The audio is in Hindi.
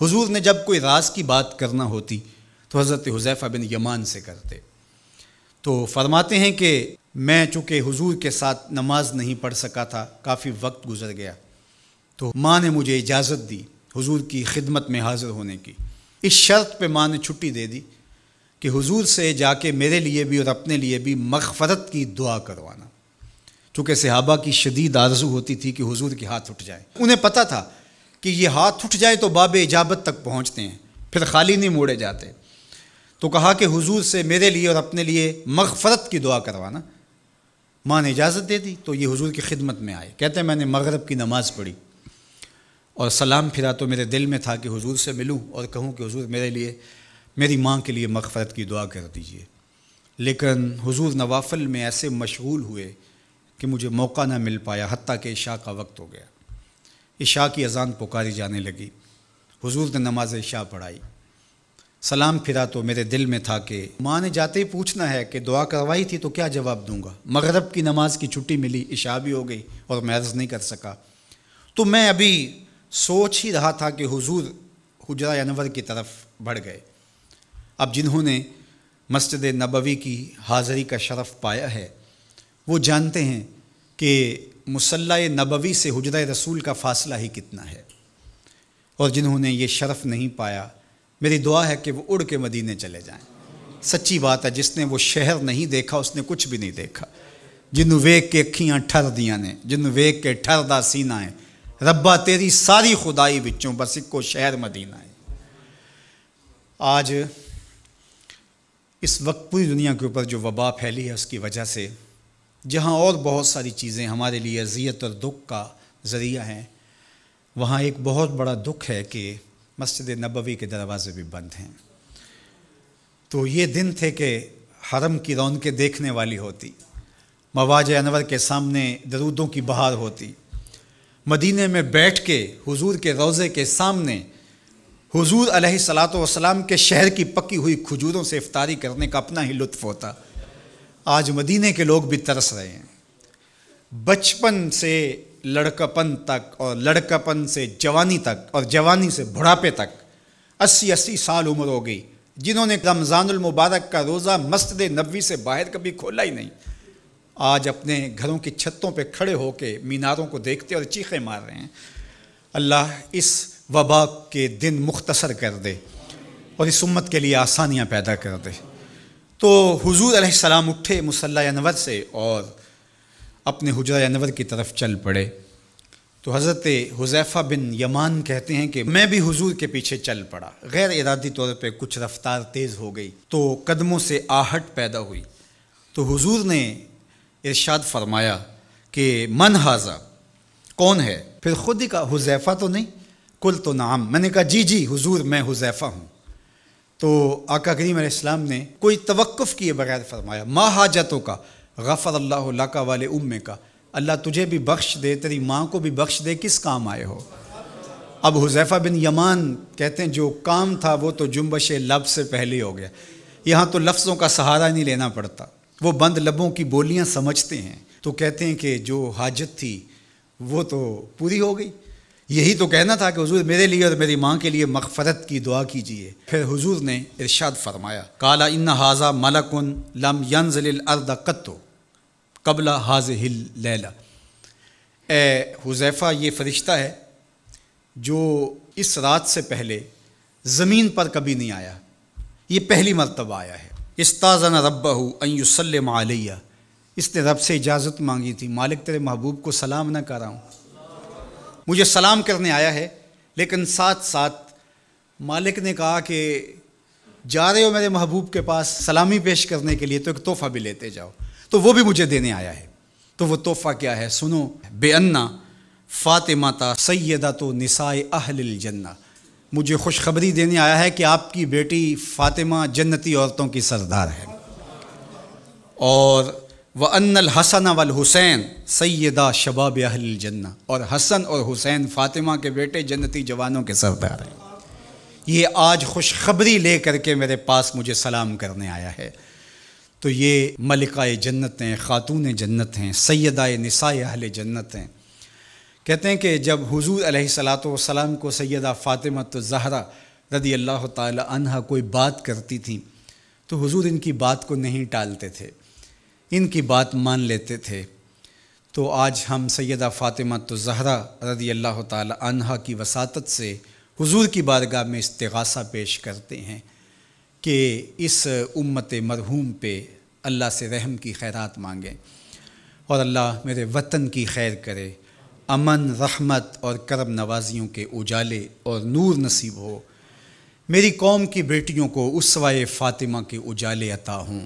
हुजूर ने जब कोई राज की बात करना होती तो हज़रत हुजैफ़ा बिन यमान से करते। तो फरमाते हैं कि मैं चूँकि हुजूर के साथ नमाज़ नहीं पढ़ सका था, काफ़ी वक्त गुजर गया। तो माँ ने मुझे इजाज़त दी हुजूर की खिदमत में हाज़िर होने की। इस शर्त पे माँ ने छुट्टी दे दी कि हुजूर से जाके मेरे लिए भी और अपने लिए भी मगफ़रत की दुआ करवाना। चूँकि सहाबा की शदीद आरज़ू होती थी कि हुजूर के हाथ उठ जाए। उन्हें पता था कि ये हाथ उठ जाए तो बाब इजाबत तक पहुँचते हैं, फिर खाली नहीं मोड़े जाते। तो कहा कि हुजूर से मेरे लिए और अपने लिए मगफ़रत की दुआ करवाना। माँ ने इजाज़त दे दी तो ये हुजूर की खिदमत में आए। कहते हैं, मैंने मगरब की नमाज़ पढ़ी और सलाम फिरा तो मेरे दिल में था कि हुजूर से मिलूं और कहूँ कि हुजूर मेरे लिए, मेरी माँ के लिए मगफ़रत की दुआ कर दीजिए। लेकिन हुजूर नवाफल में ऐसे मशगूल हुए कि मुझे मौका ना मिल पाया हती कि शाह का वक्त हो गया। इशा की अजान पुकारी जाने लगी। हुजूर ने नमाज़ इशा पढ़ाई। सलाम फिरा तो मेरे दिल में था कि माँ ने जाते ही पूछना है कि दुआ करवाई थी तो क्या जवाब दूँगा? मगरब की नमाज़ की छुट्टी मिली, इशा भी हो गई और मैं अर्ज़ नहीं कर सका। तो मैं अभी सोच ही रहा था कि हुजूर हुजरा अनवर की तरफ़ बढ़ गए। अब जिन्होंने मस्जिद नबवी की हाज़री का शरफ़ पाया है, वो जानते हैं कि मुसल्ला नबवी से हजर रसूल का फ़ासला ही कितना है? और जिन्होंने ये शरफ़ नहीं पाया, मेरी दुआ है कि वो उड़ के मदीने चले जाएँ। सच्ची बात है, जिसने वो शहर नहीं देखा, उसने कुछ भी नहीं देखा। जिन वेग के अखियाँ ठर दिया ने जिन वेग के ठरदा सीना है, रब्बा तेरी सारी खुदाई बिचों बस इको शहर मदीना है। आज इस वक्त पूरी दुनिया के ऊपर जो वबा फैली है, उसकी वजह से जहाँ और बहुत सारी चीज़ें हमारे लिए अजियत और दुख का ज़रिया हैं, वहाँ एक बहुत बड़ा दुख है कि मस्जिद नबवी के दरवाज़े भी बंद हैं। तो ये दिन थे कि हरम की रौनकें देखने वाली होती, मवाज अनवर के सामने दरूदों की बहार होती, मदीने में बैठ के, हुजूर के रोज़े के सामने, हुजूर अलैहिस्सलातो वसलाम के शहर की पकी हुई खजूरों से इफ्तारी करने का अपना ही लुत्फ़ होता। आज मदीने के लोग भी तरस रहे हैं। बचपन से लड़कापन तक और लड़कापन से जवानी तक और जवानी से बुढ़ापे तक अस्सी अस्सी साल उम्र हो गई। जिन्होंने मुबारक का रोज़ा मस्जिद नबी से बाहर कभी खोला ही नहीं। आज अपने घरों की छतों पे खड़े होके मीनारों को देखते और चीखे मार रहे हैं। अल्लाह इस वबा के दिन मुख्तसर कर दे और इस उम्मत के लिए आसानियाँ पैदा कर दे। तो हुजूर अलैहिस्सलाम उठे मुसल्ला अनवर से और अपने हजरा अनवर की तरफ़ चल पड़े। तो हज़रत हुजैफ़ा बिन यमान कहते हैं कि मैं भी हुजूर के पीछे चल पड़ा। गैर इरादी तौर पे कुछ रफ्तार तेज़ हो गई तो कदमों से आहट पैदा हुई। तो हुजूर ने इरशाद फरमाया कि, मन हाजा, कौन है? फिर ख़ुद ही कहा, हुजैफ़ा तो नहीं, कुल तो नाम। मैंने कहा, जी जी, हुजूर, मैं हुजैफ़ा हूँ। तो आका करीम इस्लाम ने कोई तवक़ुफ़ किए बगैर फरमाया, माँ हाजतों का गफ़र अल्लाह का वाले उम्मे का, अल्लाह तुझे भी बख्श दे, तेरी माँ को भी बख्श दे, किस काम आए हो? अब हुजैफ़ा बिन यमान कहते हैं, जो काम था, वो तो जुम्बश लब से पहले हो गया। यहाँ तो लफ्ज़ों का सहारा नहीं लेना पड़ता। वो बंद लबों की बोलियाँ समझते हैं। तो कहते हैं कि जो हाजत थी, वो तो पूरी हो गई। यही तो कहना था कि हुजूर, मेरे लिए और मेरी माँ के लिए मगफ़रत की दुआ कीजिए। फिर हुजूर ने इरशाद फरमाया, काला इन हाजा मलकुन लम यंजल अर्द कत्तो कबला हाज हिल लैला। ए हुजैफ़ा, ये फ़रिश्ता है जो इस रात से पहले ज़मीन पर कभी नहीं आया। ये पहली मरतबा आया है। इस्ताज़न रब्बा अयुसलम आलिया इसने रब से इजाज़त मांगी थी। मालिक तेरे महबूब को सलाम न कर रहा हूँ मुझे सलाम करने आया है, लेकिन साथ साथ मालिक ने कहा कि जा रहे हो मेरे महबूब के पास सलामी पेश करने के लिए तो एक तोहफ़ा भी लेते जाओ। तो वो भी मुझे देने आया है। तो वो तोहफ़ा क्या है, सुनो। बेअन्ना फ़ातिमाता सैदा तो निसाए अहल जन्ना। मुझे खुशखबरी देने आया है कि आपकी बेटी फ़ातिमा जन्नती औरतों की सरदार है। और व अनल हसन वल हुसैन सैदा शबाब अहल जन्ना और हसन और हुसैन फ़ातिमा के बेटे, जन्नती जवानों के सरदार हैं। ये आज खुशखबरी ले करके मेरे पास मुझे सलाम करने आया है। तो ये मलिका जन्नत हैं, ख़ातून जन्नत हैं सैदा नसाए अहल जन्नत हैं। कहते हैं कि जब हुजूर अलैहिस्सलाम को सैयदा फ़ातिमा तो ज़हरा रदी अल्लाह तहा कोई बात करती थी तो हुजूर इनकी बात को नहीं टालते थे। इनकी बात मान लेते थे। तो आज हम सैदा फ़ातिमा तो ज़हरा रदी अल्लाह तहा की वसात से हुजूर की बारगाह में इस्तेगासा पेश करते हैं कि इस उम्मत मरहूम पे अल्लाह से रहम की खैरात मांगें और अल्लाह मेरे वतन की खैर करे, अमन, रहमत और करम नवाजियों के उजाले और नूर नसीब हो। मेरी कौम की बेटियों को उसवाए फ़ातिमा के उजाले अता हों।